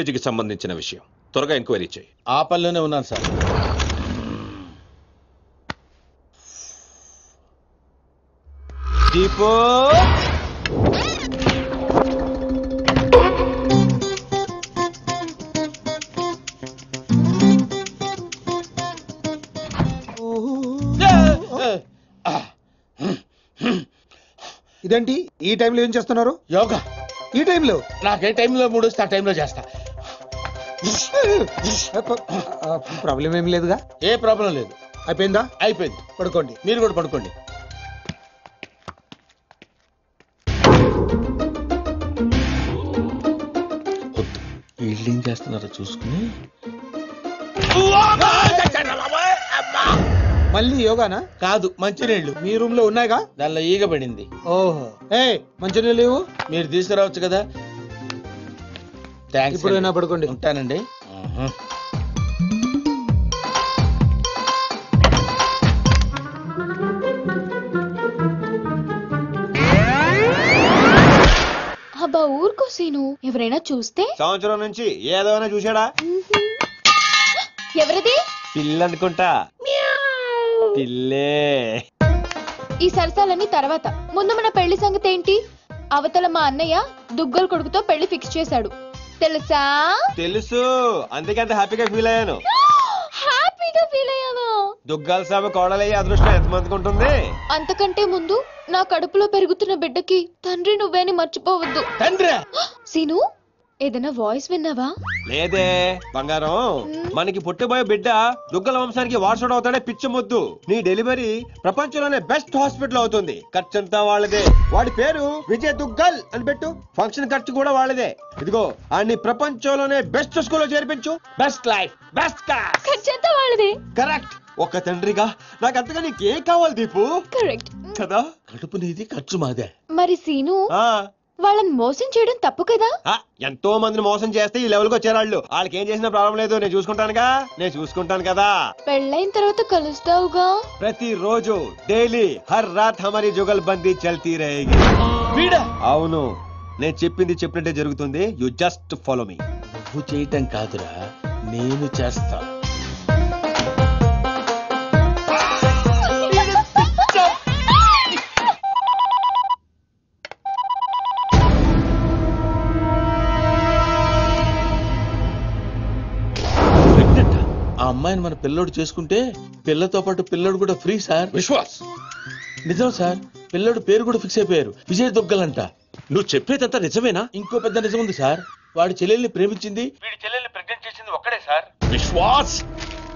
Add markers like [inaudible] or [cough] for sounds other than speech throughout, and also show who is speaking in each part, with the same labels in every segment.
Speaker 1: కి సంబంధించిన విషయం. త్వరగా ఎంక్వైరీ చేయి.
Speaker 2: ఆ పనిలోనే ఉన్నాను సార్.
Speaker 1: దీపు!
Speaker 3: ఇదేంటి? ఈ టైంలో ఏం చేస్తున్నారు?
Speaker 2: యోగా.
Speaker 3: ఈ టైంలో?
Speaker 2: నాకే టైంలో మూడు వస్తే ఆ టైంలో చేస్తా.
Speaker 3: ప్రాబ్లం ఏం లేదుగా?
Speaker 2: ఏ ప్రాబ్లం లేదు.
Speaker 3: అయిపోయిందా?
Speaker 2: అయిపోయింది.
Speaker 3: పడుకోండి.
Speaker 2: మీరు కూడా పడుకోండి. వద్దు. వీళ్ళు ఏం చేస్తున్నారో చూసుకుని.
Speaker 3: మళ్ళీ యోగానా?
Speaker 2: కాదు మంచినీళ్ళు.
Speaker 3: మీ రూమ్లో ఉన్నాయిగా?
Speaker 2: దానిలో ఈగ పడింది.
Speaker 3: ఓహో. ఏ మంచిగా లేవు?
Speaker 2: మీరు తీసుకురావచ్చు కదా. థ్యాంక్స్
Speaker 3: ఇప్పుడైనా పడుకోండి.
Speaker 2: ఉంటానండి.
Speaker 4: అబ్బా ఊరుకో సీను. ఎవరైనా చూస్తే?
Speaker 1: సంవత్సరం నుంచి ఏదైనా చూశాడా?
Speaker 4: ఎవరిది?
Speaker 1: పిల్ల అనుకుంటా. పిల్లే.
Speaker 4: ఈ సరసాలన్నీ తర్వాత. ముందు మన పెళ్ళి సంగతి ఏంటి? అవతల మా అన్నయ్య దుగ్గల కొడుకుతో పెళ్ళి ఫిక్స్ చేశాడు. తెలుసా?
Speaker 1: తెలుసు. అందుకే అంత హ్యాపీగా ఫీల్ అయ్యాను. [gasps]
Speaker 4: హ్యాపీగా ఫీల్ అయ్యాను.
Speaker 1: దుగ్గాల సాబ కోడలయ్యే అదృష్టం ఎంతమందికి ఉంటుంది
Speaker 4: అంతకంటే ముందు నా కడుపులో పెరుగుతున్న బిడ్డకి తండ్రి నువ్వేని మర్చిపోవద్దు.
Speaker 2: తండ్రి? [gasps]
Speaker 4: సీను ఏదైనా వాయిస్ విన్నావా?
Speaker 1: లేదే బంగారం. మనకి పుట్టబోయే బిడ్డ దుగ్గల వంశానికి వారసుడు అవుతాడే పిచ్చమొద్దు నీ డెలివరీ ప్రపంచంలోనే బెస్ట్ హాస్పిటల్ అవుతుంది. ఖర్చంతా వాళ్ళదే. వాడి పేరు విజయ్ దుగ్గల్ అని పెట్టు. ఫంక్షన్ ఖర్చు కూడా వాళ్ళదే. ఇదిగో అన్ని ప్రపంచంలోనే బెస్ట్ స్కూల్లో చేర్పించు. బెస్ట్ లైఫ్ బెస్ట్ క్లాస్
Speaker 4: ఖర్చంతా వాళ్ళది.
Speaker 1: కరెక్ట్ ఒక తండ్రిగా నాకు అంతగా నీకేం కావాలి దీపు?
Speaker 4: కరెక్ట్
Speaker 1: కదా?
Speaker 2: కడుపు నీది ఖర్చు మాదే.
Speaker 4: మరి సీను?
Speaker 1: ఆ.
Speaker 4: వాళ్ళని మోసం చేయడం తప్పు కదా?
Speaker 1: ఎంతో మందిని మోసం చేస్తే ఈ లెవెల్కి వచ్చారు వాళ్ళు. వాళ్ళకి ఏం చేసిన ప్రాబ్లం లేదు. నేను చూసుకుంటానుగా? నేను చూసుకుంటాను కదా.
Speaker 4: పెళ్ళైన తర్వాత కలుస్తావుగా?
Speaker 1: ప్రతి రోజు డైలీ హర్ రాత్ హమరి జుగల్ బందీ చల్తీ
Speaker 2: రేగి.
Speaker 1: అవును. నేను చెప్పింది చెప్పినట్టే జరుగుతుంది. యు జస్ట్ ఫాలో మీ
Speaker 2: నువ్వు చేయటం కాదురా. నేను చేస్తాను అమ్మాయిని మన పిల్లోడు చేసుకుంటే పిల్లతో పాటు పిల్లోడు కూడా ఫ్రీ సార్.
Speaker 1: విశ్వాస్!
Speaker 2: నిజం సార్. పిల్లోడు పేరు కూడా ఫిక్స్ అయిపోయారు. విజయ్ దుగ్గలంట
Speaker 1: నువ్వు చెప్పేదంతా నిజమేనా?
Speaker 2: ఇంకో పెద్ద నిజం ఉంది సార్. వాడి చెల్లెల్ని ప్రేమించింది వీడి చెల్లెల్ని ప్రెగ్నెంట్ చేసింది ఒక్కడే సార్.
Speaker 1: విశ్వాస్!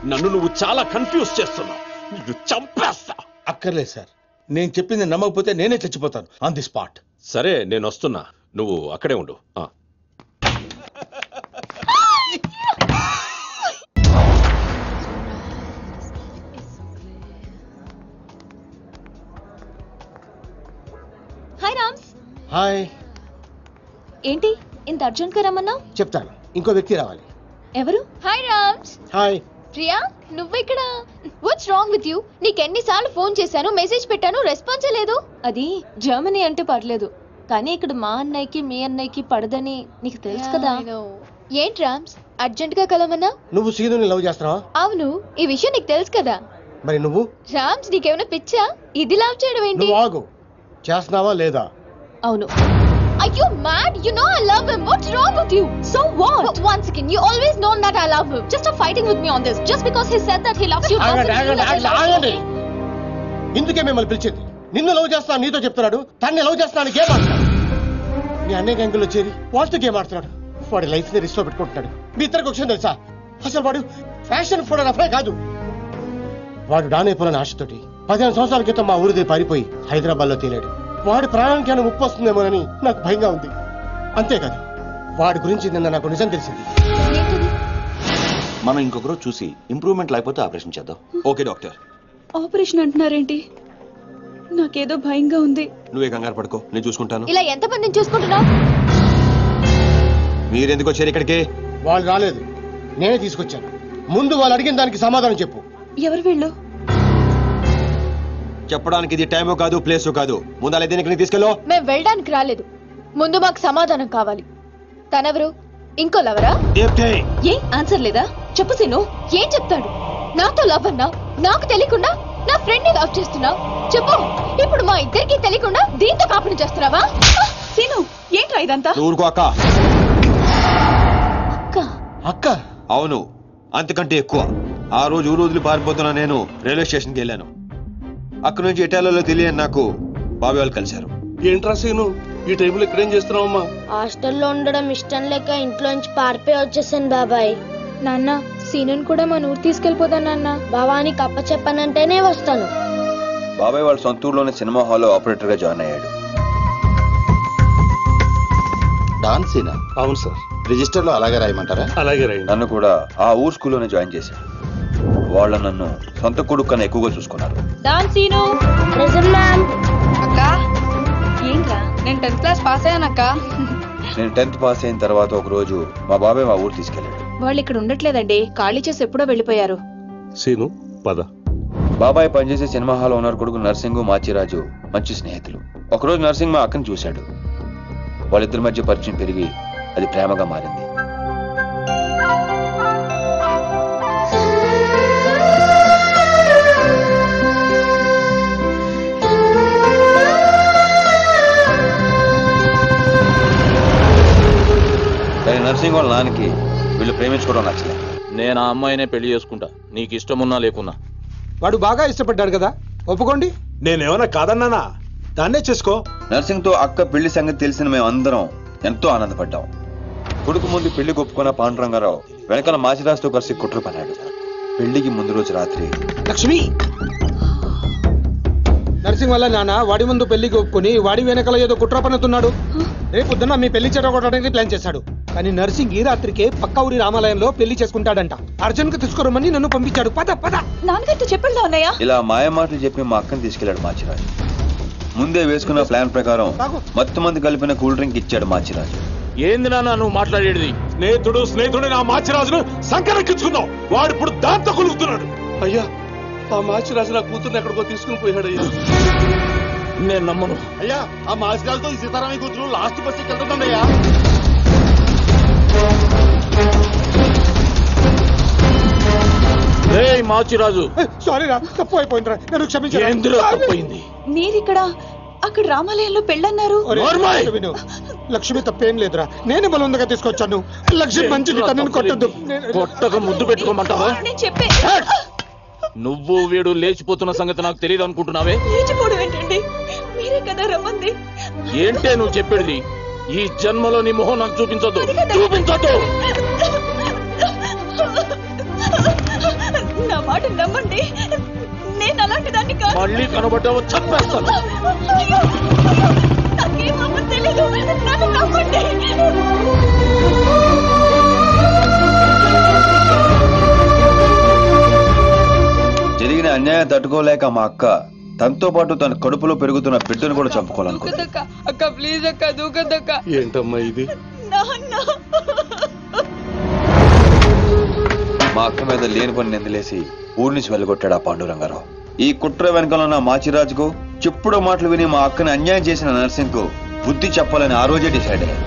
Speaker 1: నన్ను నువ్వు చాలా కన్ఫ్యూజ్ చేస్తున్నావు. నిన్ను చంపేస్తా.
Speaker 2: అక్కర్లేదు సార్. నేను చెప్పింది నమ్మకపోతే నేనే చచ్చిపోతాను. ఆన్ ది స్పాట్
Speaker 1: సరే నేను వస్తున్నా. నువ్వు అక్కడే ఉండు. ఆ.
Speaker 4: హాయ్. ఏంటి? ఇంత అర్జెంట్గా రమ్మన్నా?
Speaker 3: చెప్తాను. ఇంకో వ్యక్తి రావాలి.
Speaker 4: ఎవరు? హాయ్ రామ్స్.
Speaker 3: హాయ్.
Speaker 4: ప్రియా నువ్వు ఇక్కడ వాట్స్ రాంగ్ విత్ యూ నీకెన్నిసార్లు ఫోన్ చేశాను మెసేజ్ పెట్టాను రెస్పాన్స్ లేదు.
Speaker 5: అది జర్మనీ అంటే పర్లేదు. కానీ ఇక్కడ మా అన్నయ్యకి మీ అన్నయ్యకి పడదని నీకు తెలుసు కదా.
Speaker 4: ఏంటి రామ్స్? అర్జెంట్గా కలవమన్నా?
Speaker 3: నువ్వు సీనుని లవ్ చేస్తున్నావా?
Speaker 4: అవును. ఈ విషయం నీకు తెలుసు కదా.
Speaker 3: మరి నువ్వు?
Speaker 4: రామ్స్ నీకేమైనా పిచ్చా? ఇది లవ్ చేయడం ఏంటి?
Speaker 3: ఆగు. చేస్తున్నావా లేదా?
Speaker 5: అవును.
Speaker 4: అయ్యో mad you know I love him what's wrong with you
Speaker 5: so what
Speaker 4: one second you always known that I love him
Speaker 5: just fighting with me on this just because he said that he loves you
Speaker 3: ఆగండి ఆగండి ఆగండి ఆగండి. ఇందుకే మిమ్మల్ని పిలిచింది. నిన్ను love చేస్తాను నీతో చెప్తున్నాడు. తన్ని లవ్ చేస్తాను గేమ్ ఆడుతున్నాడు. మీ అన్నయ్య గంగులో చేరి వాళ్ళతో గేమ్ ఆడుతున్నాడు. వాడి లైఫ్ని రిస్క్ పెట్టుకుంటున్నాడు. మీ ఇద్దరికి ఒక విషయం తెలుసా? అసలు వాడు ఫ్యాషన్ ఫోటోగ్రాఫరే కాదు. వాడు డానైపోయిన ఆశతోటి పదిహేను సంవత్సరాల క్రితం మా ఊరిది పారిపోయి హైదరాబాద్లో తేలాడు. వాడి ప్రాణానికి ఏమైనా ముప్పు వస్తుందేమోనని నాకు భయంగా ఉంది. అంతేకాదు వాడి గురించి నిన్న నాకు నిజం తెలిసింది.
Speaker 6: మనం ఇంకొకరు చూసి ఇంప్రూవ్మెంట్ లేకపోతే ఆపరేషన్ చేద్దాం.
Speaker 1: Okay doctor.
Speaker 5: ఆపరేషన్ అంటున్నారేంటి? నాకేదో భయంగా ఉంది.
Speaker 1: నువ్వే కంగారు పడుకో నేను చూసుకుంటాను.
Speaker 4: ఇలా ఎంత మందిని చూసుకుంటున్నావు?
Speaker 1: మీరెందుకు వచ్చారు ఇక్కడికి?
Speaker 3: వాళ్ళు రాలేదు. నేనే తీసుకొచ్చాను. ముందు వాళ్ళు అడిగిన దానికి సమాధానం చెప్పు.
Speaker 5: ఎవరు వీళ్ళు?
Speaker 1: చెప్పడానికి ఇది టైము కాదు ప్లేసు కాదు. ముందు అలా దీనికి తీసుకెళ్ళు.
Speaker 4: మేము వెళ్ళడానికి రాలేదు. ముందు మాకు సమాధానం కావాలి. తనెవరు? ఇంకో లవరా?
Speaker 5: ఏ ఆన్సర్ లేదా? చెప్పు సీను.
Speaker 4: ఏం చెప్తాడు? నాతో లవ్ అన్నా? నాకు తెలియకుండా నా ఫ్రెండ్ని లవ్ చేస్తున్నా చెప్పు. ఇప్పుడు మా ఇద్దరికి తెలియకుండా దీంతో కాపురం చేస్తున్నావా?
Speaker 5: సీను ఏంట్రా ఇదంతా?
Speaker 1: ఊరుకో అక్క.
Speaker 5: అక్క?
Speaker 3: అక్క?
Speaker 1: అవును. అంతకంటే ఎక్కువ. ఆ రోజు ఊరు వదిలి పారిపోతున్నా నేను రైల్వే స్టేషన్కి వెళ్ళాను. అక్కడి నుంచి ఎటాలలో తెలియని నాకు బాబాయ్ వాళ్ళు కలిశారు.
Speaker 7: ఏంట్రా సీను? ఈ టైంలో ఇక్కడేం చేస్తున్నావమ్మా?
Speaker 8: హాస్టల్లో ఉండడం ఇష్టం లేక ఇంట్లోంచి పారిపోయి వచ్చేసాను బాబాయ్.
Speaker 4: నాన్న సీనుని కూడా మన ఊరు తీసుకెళ్ళిపోదా నాన్న.
Speaker 8: బాబానికి అప్ప చెప్పనంటేనే వస్తాను.
Speaker 6: బాబాయ్ వాళ్ళ సొంత ఊర్లోనే సినిమా హాల్లో ఆపరేటర్గా జాయిన్ అయ్యాడు.
Speaker 2: డాన్సీనా
Speaker 7: అవును సార్.
Speaker 2: రిజిస్టర్లో అలాగే రాయమంటారా?
Speaker 7: అలాగే రైట్
Speaker 6: నన్ను కూడా ఆ ఊరు స్కూల్లోనే జాయిన్ చేశాడు. వాళ్ళు నన్ను సొంత కొడుకు కన్నా ఎక్కువగా చూసుకున్నారు.
Speaker 4: అక్క.
Speaker 5: ఏంట్రా?
Speaker 4: నేను టెన్త్ క్లాస్ పాస్ అయ్యానక్క.
Speaker 6: నేను టెన్త్ పాస్ అయిన తర్వాత ఒక రోజు మా బాబాయ్ మా ఊరు తీసుకెళ్ళాడు.
Speaker 5: వాళ్ళు ఇక్కడ ఉండట్లేదండి. ఖాళీ చేసి ఎప్పుడో వెళ్ళిపోయారు.
Speaker 7: సీను పద.
Speaker 6: బాబాయ్ పనిచేసే సినిమా హాల్ ఓనర్ కొడుకు నర్సింగ్ మాచిరాజు మంచి స్నేహితులు. ఒకరోజు నర్సింగ్ మా అక్కని చూశాడు. వాళ్ళిద్దరి మధ్య పరిచయం పెరిగి అది ప్రేమగా మారింది. నర్సింగ్ వాళ్ళ ప్రేమించుకోవడం నచ్చలేదు
Speaker 2: నేను ఆ అమ్మాయినే పెళ్ళి చేసుకుంటా. నీకు ఇష్టమున్నా లేకున్నా.
Speaker 9: వాడు బాగా ఇష్టపడ్డాడు కదా? ఒప్పుకోండి.
Speaker 7: నేనేమన్నా కాదన్నానా? దాన్నే చేసుకో.
Speaker 6: నర్సింగ్తో అక్క పెళ్ళి సంగతి తెలిసిన మేము అందరం ఎంతో ఆనందపడ్డాం. కొడుకు ముందు పెళ్ళి ఒప్పుకున్న పాండురంగారావు వెనకాల మాచిరాజుతో కలిసి కుట్ర పన్నాడు. పెళ్ళికి ముందు రోజు రాత్రి.
Speaker 9: లక్ష్మి! నర్సింగ్ వల్ల నాన్న వాడి ముందు పెళ్ళికి ఒప్పుకొని వాడి వెనకాల ఏదో కుట్ర పన్నుతున్నాడు. రేపు పొద్దున్న మీ పెళ్ళి చెడగొట్టడానికి ప్లాన్ చేశాడు. కానీ నర్సింగ్ ఈ రాత్రికే పక్క ఊరి రామాలయంలో పెళ్ళి చేసుకుంటాడంట. అర్జున్కు తీసుకురమ్మని నన్ను పంపించాడు. పద పద.
Speaker 5: నాన్నగారితో చెప్పండి అన్నయ్య.
Speaker 6: ఇలా మాయ మాటలు చెప్పి మా అక్కని తీసుకెళ్ళాడు మాచిరాజు. ముందే వేసుకున్న ప్లాన్ ప్రకారం మొత్తం మంది కలిపిన కూల్ డ్రింక్ ఇచ్చాడు మాచిరాజు.
Speaker 2: ఏంది నాన్న నువ్వు మాట్లాడేది?
Speaker 7: స్నేహితుడు స్నేహితుడు నా మాచిరాజును సంకరెక్కించుకున్నావు వాడు ఇప్పుడు దాంతో కొలుగుతున్నాడు. అయ్యా ఆ మాచిరాజు నా కూతుర్ని ఎక్కడికో తీసుకుని పోయాడు అయ్యా
Speaker 2: నేను నమ్మను.
Speaker 7: అయ్యా ఆ మాచిరాజుతో ఈ సీతారామయ్య కూతురు లాస్ట్ బస్ వెళ్తుందయ్యా
Speaker 2: రేయ్ మాచిరాజు.
Speaker 9: సారీ రా తప్పు అయిపోయింది రా నన్ను క్షమించు
Speaker 2: తప్పయింది
Speaker 5: మీరిక్కడ అక్కడ రామాలయంలో పెళ్ళన్నారు!
Speaker 9: విను. లక్ష్మి తప్పేం లేదురా. నేను బలవంతంగా తీసుకొచ్చాను. లక్ష్మి మంచిది తనని కొట్టద్దు.
Speaker 2: కొట్టక ముద్దు పెట్టుకోమంటావా?
Speaker 5: నేను చెప్పే.
Speaker 2: నువ్వు వీడు లేచిపోతున్న సంగతి నాకు తెలియదు అనుకుంటున్నావే?
Speaker 5: లేచిపోవడం ఏంటండి? మీరే కదా రమ్మంది.
Speaker 2: ఏంటే నువ్వు చెప్పేది? ఈ జన్మలో నీ మొహం నాకు చూపించొద్దు. చూపించొద్దు.
Speaker 5: మాట నమ్మండి. నేను అలాంటి దాన్ని కాదు.
Speaker 2: మళ్ళీ కనబడ్డావో చంపేస్తాను.
Speaker 5: అయ్యో, నాకేం అమ్మ తెలీదు. నన్ను నమ్మండి.
Speaker 6: జరిగిన అన్యాయం తట్టుకోలేక మా అక్క తనతో పాటు తన కడుపులో పెరుగుతున్న బిడ్డను కూడా చంపుకోవాలనుకుంది.
Speaker 4: అక్క ప్లీజ్ అక్క దూకద్దక్క.
Speaker 7: ఏంటమ్మా ఇది?
Speaker 6: మా అక్క మీద లేని పని నిందలేసి ఊరి నుంచి వెళ్ళగొట్టాడు ఆ పాండురంగారావు. ఈ కుట్ర వెనకాల ఉన్న మాచిరాజుకు చెప్పుడు మాటలు విని మా అక్కని అన్యాయం చేసిన నర్సింగ్ బుద్ధి చెప్పాలని ఆ రోజే డిసైడ్ అయ్యాడు.